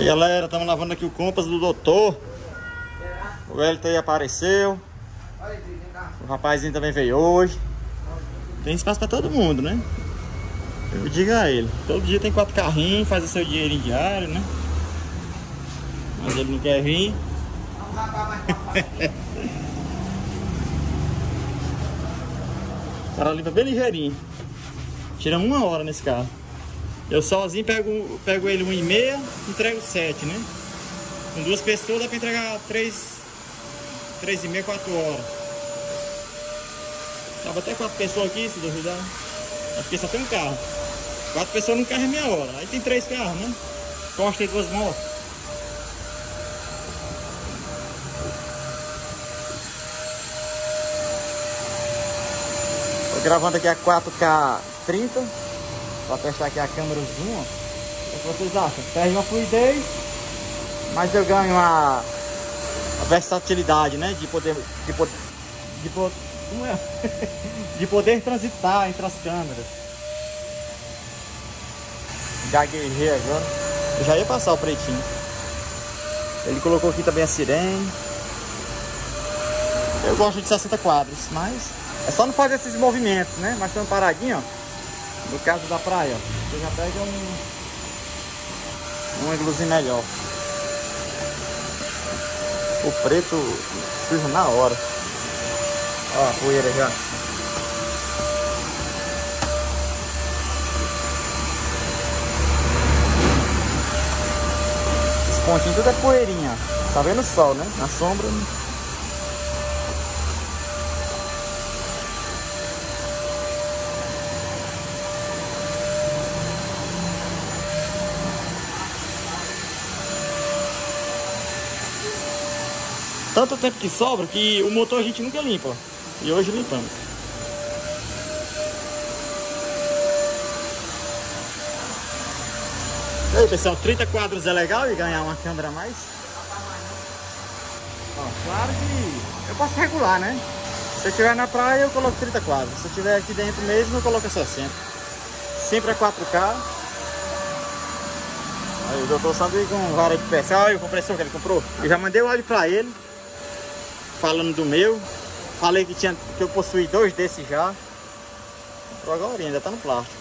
Aí galera, estamos lavando aqui o Compass do doutor. O Elton aí apareceu. O rapazinho também veio hoje. Tem espaço para todo mundo, né? Eu digo a ele, todo dia tem quatro carrinhos, faz o seu dinheirinho diário, né? Mas ele não quer vir. o cara limpa bem ligeirinho. Tira uma hora nesse carro. Eu sozinho pego, pego ele uma e meia, entrego sete, né? Com duas pessoas dá pra entregar três, três e meia, quatro horas. Tava até quatro pessoas aqui, se duvidar. Aqui só tem um carro. Quatro pessoas num carro é meia hora. Aí tem três carros, né? Costa e duas motos. Tô gravando aqui a 4K 30 Vou testar aqui a câmera zoom. O que vocês acham? Perde uma fluidez, mas eu ganho uma, uma versatilidade, né? De poder. De, poder, de, como é? de poder transitar entre as câmeras. Gaguejei agora. Eu já ia passar o pretinho. Ele colocou aqui também a sirene. Eu gosto de 60 quadros, mas é só não fazer esses movimentos, né? Mas estando paradinho, ó. No caso da praia, você já pega um, um ângulozinho melhor. O preto sujo na hora. Ó a poeira já. Esse pontinho tudo é poeirinha. Tá vendo o sol, né? Na sombra. Tanto tempo que sobra que o motor a gente nunca limpa. E hoje limpamos. E aí pessoal, 30 quadros é legal e ganhar uma câmera a mais? Ó, claro que eu posso regular, né? Se eu estiver na praia eu coloco 30 quadros. Se eu estiver aqui dentro mesmo eu coloco 60. Sempre é 4K. Aí o doutor Sandro com vara de pesca. Olha o compressor que ele comprou. Eu já mandei o óleo pra ele falando do meu. Falei que, tinha, que eu possuí dois desses já. Agora ainda tá no plástico.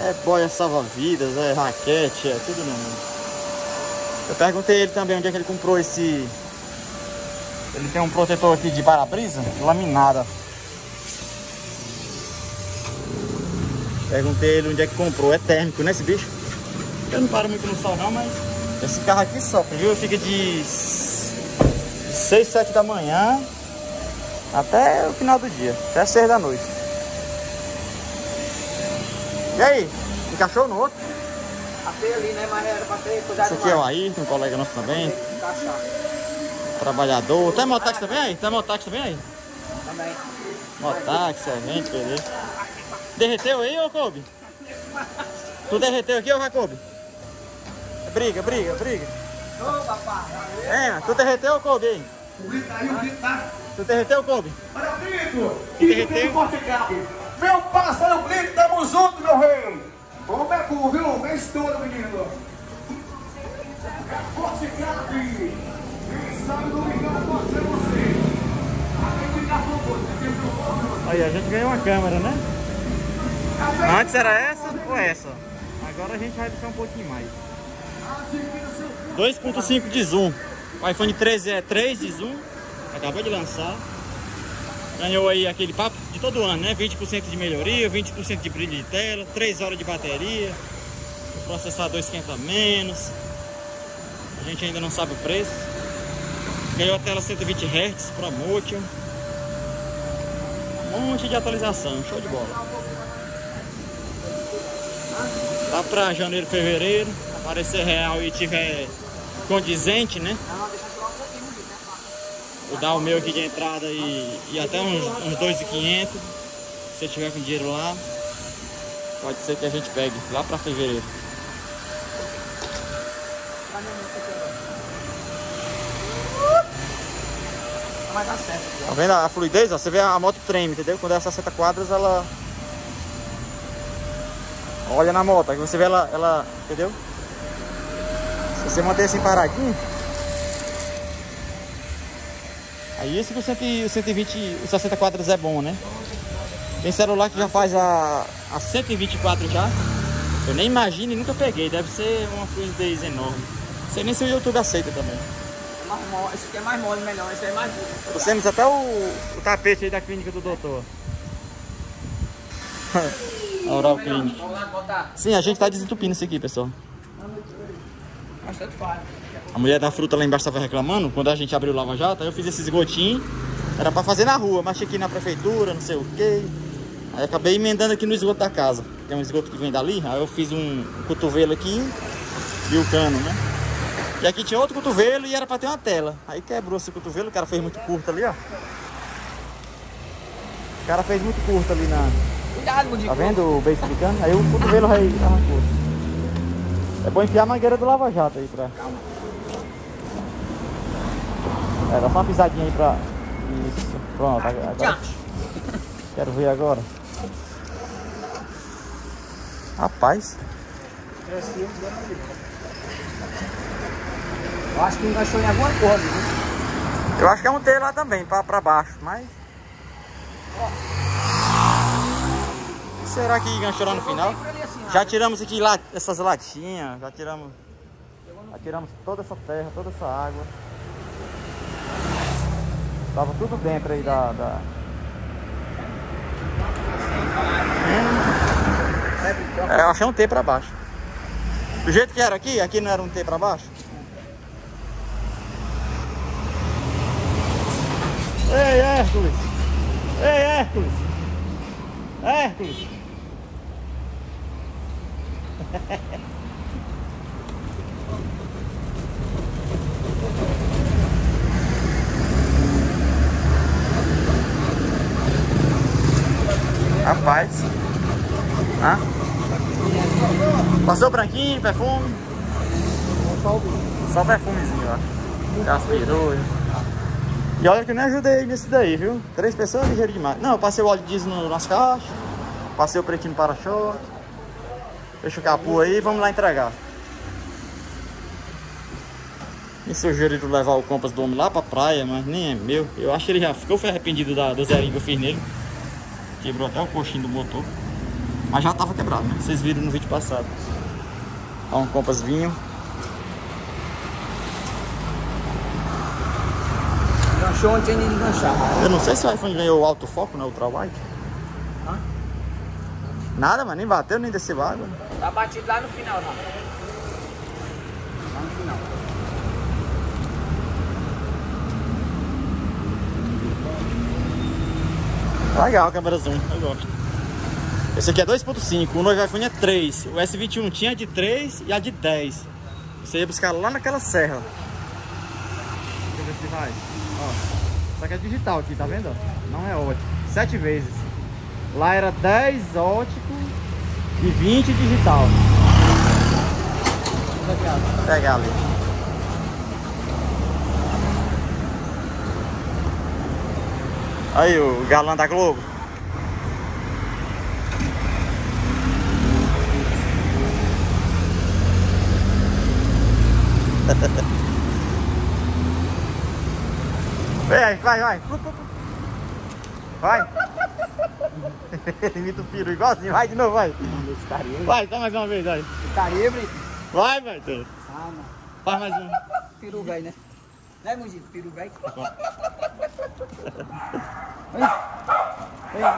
É boia salva-vidas, é raquete, é tudo no mundo. Eu perguntei ele também onde é que ele comprou esse. Ele tem um protetor aqui de para-brisa, laminada. Perguntei ele onde é que comprou. É térmico, né esse bicho? Eu não paro muito no sol não, mas esse carro aqui sofre, viu? Fica de 6, 7 da manhã até o final do dia, até 6 da noite. E aí, encaixou no outro? Atei ali, né? Mas era pra ter cuidado Esse aqui é o Ayrton, um colega nosso também. Trabalhador. Tem mototáxi também aí? Tem mototáxi também aí? Também. Mototáxi, servente, beleza. Derreteu aí, ô Kobe? Tu derreteu aqui, ô Jacob? Briga, briga, briga. Ô, papai. É, tu derreteu, Kobe? O grito aí, o grito tá. Tu derreteu, Kobe? Olha o grito! Derreteu. Que tem forte cap. Meu pássaro grito, tamo junto, meu rei! Ô, Becu, viu? Mês todo, menino! É forte cap! Quem sabe ser você! Você, Aí, a gente ganhou uma câmera, né? Antes era essa ou essa? Agora a gente vai deixar um pouquinho mais. 2.5 de zoom. O iPhone 13 é 3 de zoom. Acabou de lançar. Ganhou aí aquele papo de todo ano, né? 20% de melhoria, 20% de brilho de tela, 3 horas de bateria. O processador esquenta menos. A gente ainda não sabe o preço. Ganhou a tela 120 Hz Pro Motion. Um monte de atualização, show de bola. Tá pra janeiro, fevereiro. Aparecer real e tiver condizente, né? Vou dar o meu aqui de entrada e, e até uns, uns 2.500. Se eu tiver com dinheiro lá, pode ser que a gente pegue lá pra fevereiro. Tá vendo a fluidez? Ó? Você vê a moto treme, entendeu? Quando é 60 quadros, ela... Olha na moto, aí você vê ela, ela entendeu? Se você manter assim paradinho... Aí esse que o, 100, o 120, o 60 quadros é bom, né? Tem celular que já faz a, a 124 já. Eu nem imagino e nunca peguei. Deve ser uma fluidez enorme. Não sei nem se o YouTube aceita também. É mais mole, esse aqui é mais mole, melhor. Esse é mais duro. Até o, o tapete aí da clínica do doutor. a oral clínica. Vamos lá botar Sim, a gente tá desentupindo isso aqui, pessoal. A mulher da fruta lá embaixo estava reclamando, quando a gente abriu o Lava Jato, aí eu fiz esses gotinhos, era para fazer na rua, mas ir na prefeitura, não sei o quê. Aí acabei emendando aqui no esgoto da casa. Tem um esgoto que vem dali, aí eu fiz um cotovelo aqui e o cano, né? E aqui tinha outro cotovelo e era para ter uma tela. Aí quebrou esse cotovelo, o cara fez muito curto ali, ó. O cara fez muito curto ali na, Cuidado, Mudico. Tá vendo o beijo ficando? Aí o cotovelo aí arrancou. É bom enfiar a mangueira do Lava Jato aí pra. É, dá só uma pisadinha aí pra. Isso. Pronto, agora. Quero ver agora. Rapaz. Eu acho que enganchou em alguma coisa, viu? Eu acho que é um T lá também, pra, pra baixo, mas. Será que enganchou lá no final? Já tiramos aqui lá essas latinhas, já tiramos. Já tiramos toda essa terra, toda essa água. Tava tudo dentro aí da. da... É, eu achei um T pra baixo. Do jeito que era aqui, aqui não era um T pra baixo? Ei, Hércules! Ei, Hércules! Hércules! Rapaz. Hã? Passou branquinho, perfume? Só perfumezinho, ó. Aspirou. E olha que eu nem ajudei nesse daí, viu? Três pessoas ligeiro demais. Não, eu passei o óleo diesel nas caixas. Passei o pretinho para-choque. Fecha o capô aí e vamos lá entregar. Me sugeriram levar o Compass do homem lá pra praia, mas nem é meu. Eu acho que ele já ficou arrependido da, do zerinho que eu fiz nele. Quebrou até o coxinho do motor. Mas já tava quebrado, né? Vocês viram no vídeo passado. Ó, um Compass vinho. Enganchou onde tinha de enganchar. Eu não sei se o iPhone ganhou o autofoco na Ultra Wide. Hã? Nada, mas nem bateu, nem desceu água. Tá batido lá no final, não. Lá no final. Legal a câmera zoom, eu gosto. Esse aqui é 2.5, o novo iPhone é 3. O S21 tinha de 3 e a de 10. Você ia buscar lá naquela serra. Deixa eu ver se vai. Ó, isso aqui é digital aqui, tá vendo? Não é ótico. 7 vezes. Lá era 10 ótico e 20 digital. Vou pegar ali. Aí o galã da Globo. Vem aí, vai, vai. Vai. Imita o peru igualzinho, vai de novo, vai. Vai, só mais uma vez, vai. carinha, Brito. Vai, Matheus. Ah, não. Faz mais um. Peru velho, né? Né, Mudico? Peru velho.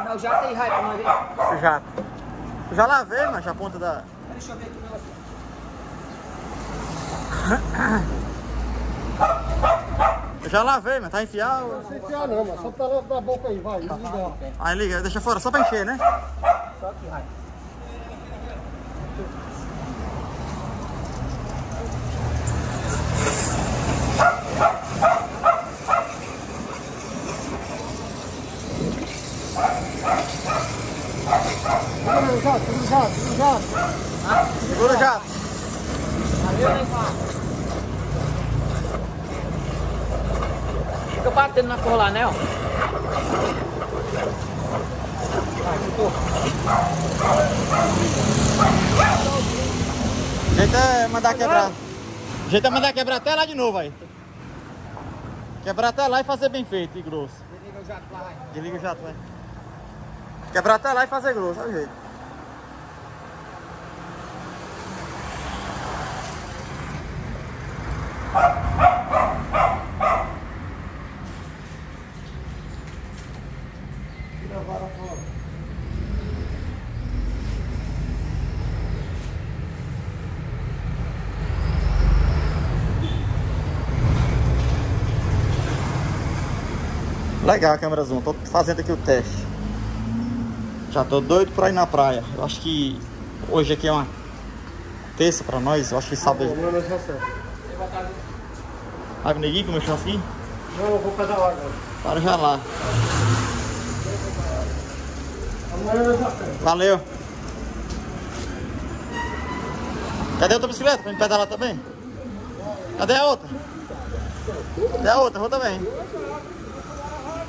Não, já tem raiva vez. Eu já. Já lavei, mas a ponta da. Deixa eu ver aqui o negócio. Eu já lavei, mas tá enfiado. Não sei enfiar não, mas só pra lá da boca aí, vai. Liga. Aí liga, deixa fora, só pra encher, né? Só que raiva. Segura segura já, segura já. Segura já. Valeu, né, Fábio? Fica batendo na cor lá, né? Ó. O jeito é mandar quebrar. O jeito é mandar quebrar até lá de novo aí. Quebrar até lá e fazer bem feito e grosso. Desliga o jato lá. Desliga o jato, vai. Quebrar até lá e fazer grosso, olha o jeito. Legal a câmera zoom, tô fazendo aqui o teste. Já tô doido pra ir na praia. Eu acho que hoje aqui é uma terça pra nós, eu acho que sábado. Botar ali. Vai com o neguinho comer churrasquinho? Não, eu vou pedalar agora. Para já lá. Valeu. Cadê a outra bicicleta pra me pedalar também? Cadê a outra? Cadê a outra? Vou também.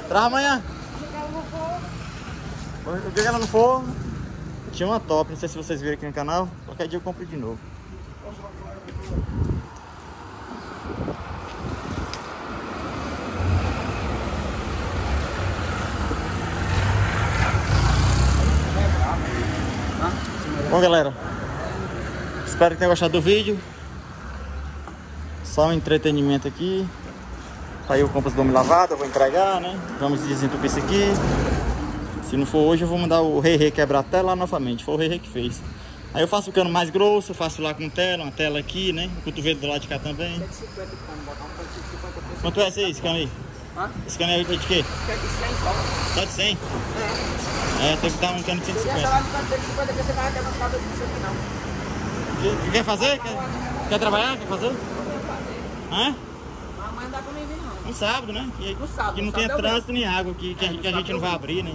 Traz amanhã. O dia que ela não for, tinha uma top, não sei se vocês viram aqui no canal. Qualquer dia eu compro de novo. Bom galera, espero que tenham gostado do vídeo. Só um entretenimento aqui. Tá aí o compras do homem lavado, eu vou entregar, né? Vamos desentupir isso aqui. Se não for hoje, eu vou mandar o Rei Rei quebrar a tela novamente. Foi o Rei Rei que fez. Aí eu faço o cano mais grosso, faço lá com tela, uma tela aqui, né? O cotovelo do lado de cá também. 150 cano, botar um cano de 150 por Quanto é esse aí, esse cano aí? Hã? Esse cano aí é de quê? Quer de 100 só? Só de 100? É. É, tem que dar um cano de Se vier 150. lá no cano de 150, que você vai quebrar por causa disso aqui, não. Quer- fazer? Quer, quer trabalhar? Quer fazer? Hã? Amanhã não dá pra mim vir, não. No sábado, né? E, No sábado, que não no sábado é o trânsito nem água, que, que, a, É, gente- no que a gente não vai abrir, né?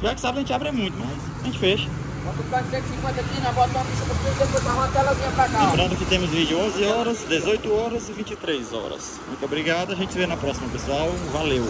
Pior que sábado a gente abre muito, mas a gente fecha. Bota o cano de 150 aqui, nós botamos uma ficha pra você, depois dá uma telazinha pra cá, ó. Lembrando que temos vídeo 11 horas, 18 horas e 23 horas. Muito obrigado, a gente se vê na próxima, pessoal. Valeu!